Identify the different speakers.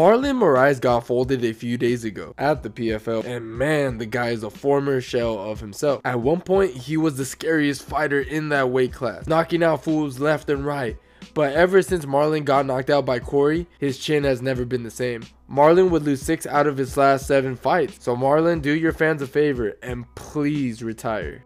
Speaker 1: Marlon Moraes got folded a few days ago at the PFL, and man, the guy is a former shell of himself. At one point, he was the scariest fighter in that weight class, knocking out fools left and right. But ever since Marlon got knocked out by Cory, his chin has never been the same. Marlon would lose 6 out of his last 7 fights. So Marlon, do your fans a favor and please retire.